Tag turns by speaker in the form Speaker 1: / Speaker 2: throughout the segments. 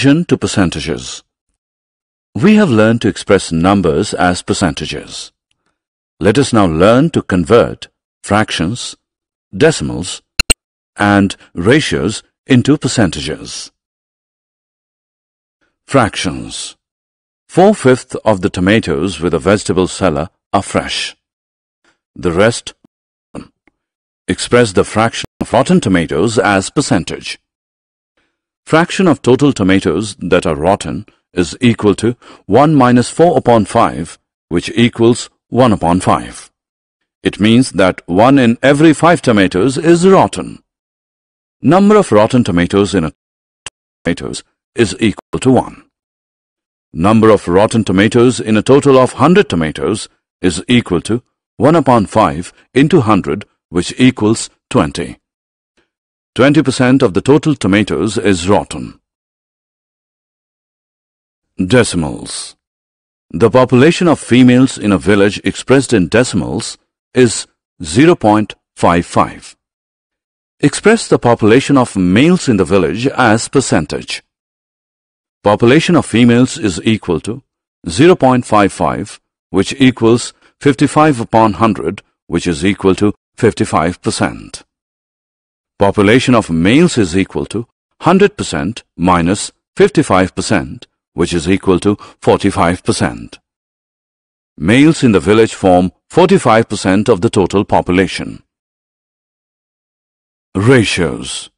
Speaker 1: To percentages. We have learned to express numbers as percentages. Let us now learn to convert fractions, decimals, and ratios into percentages. Fractions. Four-fifths of the tomatoes with a vegetable cellar are fresh. The rest express the fraction of rotten tomatoes as percentage. Fraction of total tomatoes that are rotten is equal to 1 minus 4 upon 5, which equals 1 upon 5. It means that 1 in every 5 tomatoes is rotten. Number of rotten tomatoes in a tomatoes is equal to 1. Number of rotten tomatoes in a total of 100 tomatoes is equal to 1 upon 5 into 100 which equals 20. 20% of the total tomatoes is rotten. Decimals The population of females in a village expressed in decimals is 0.55. Express the population of males in the village as percentage. Population of females is equal to 0.55 which equals 55 upon 100 which is equal to 55%. Population of males is equal to 100% minus 55% which is equal to 45%. Males in the village form 45% of the total population. Ratios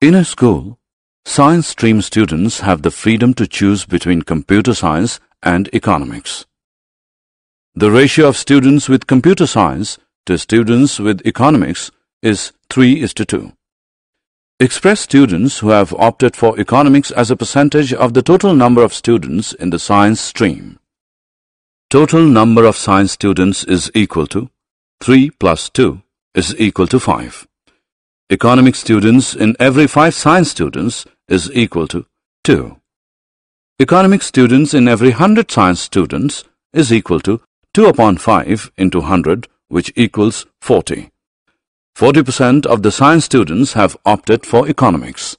Speaker 1: In a school, science stream students have the freedom to choose between computer science and economics. The ratio of students with computer science to students with economics is 3 is to 2. Express students who have opted for economics as a percentage of the total number of students in the science stream. Total number of science students is equal to 3 plus 2 is equal to 5. Economics students in every 5 science students is equal to 2. Economics students in every 100 science students is equal to 2 upon 5 into 100 which equals 40. 40% of the science students have opted for economics.